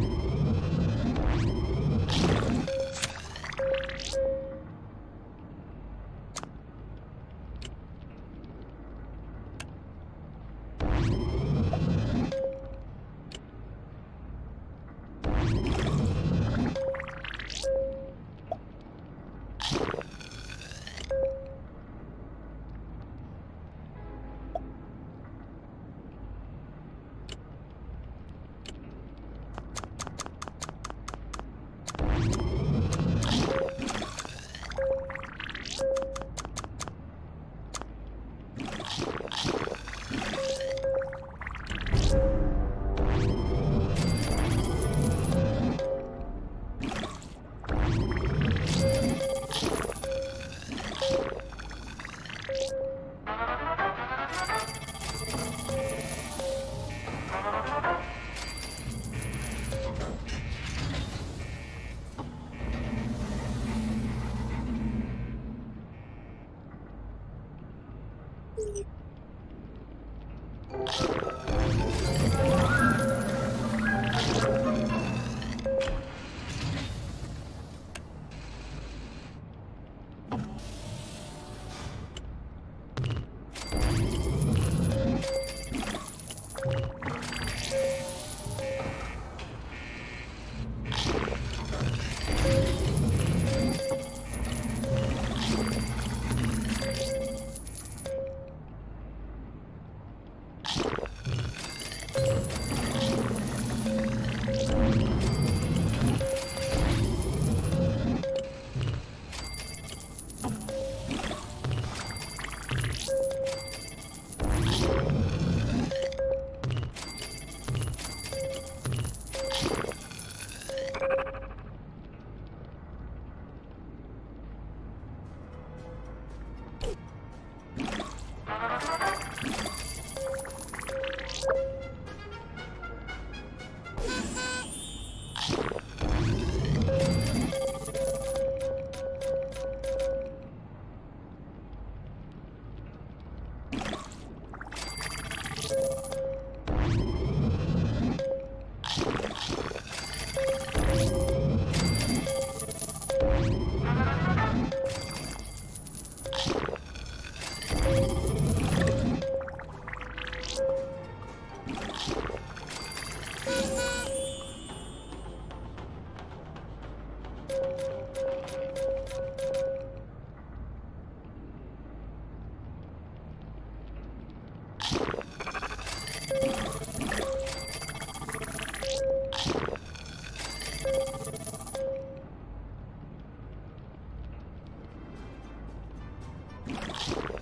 you Thank you. You